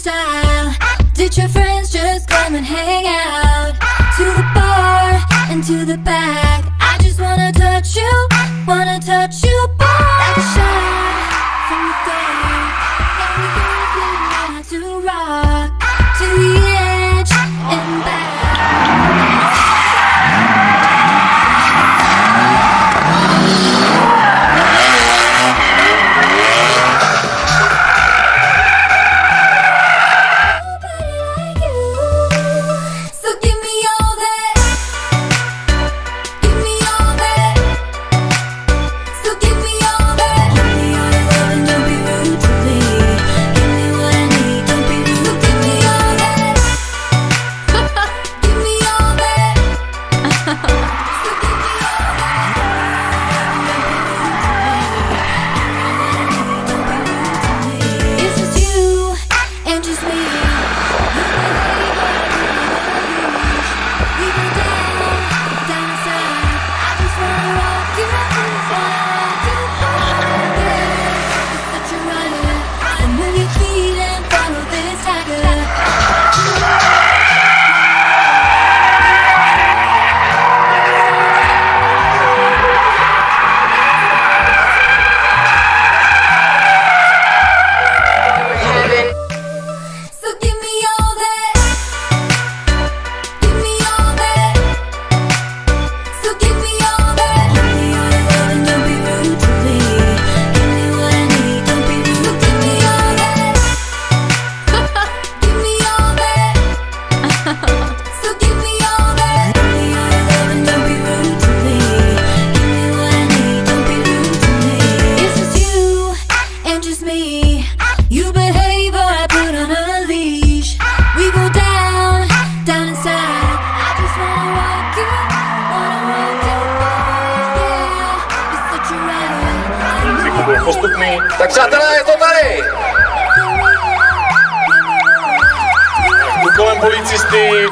style? Did your friends just come and hang out? To the bar and to the back I just wanna touch you, wanna touch you jsou postupný. Tak přátelé, je to tady! Úkolem policisty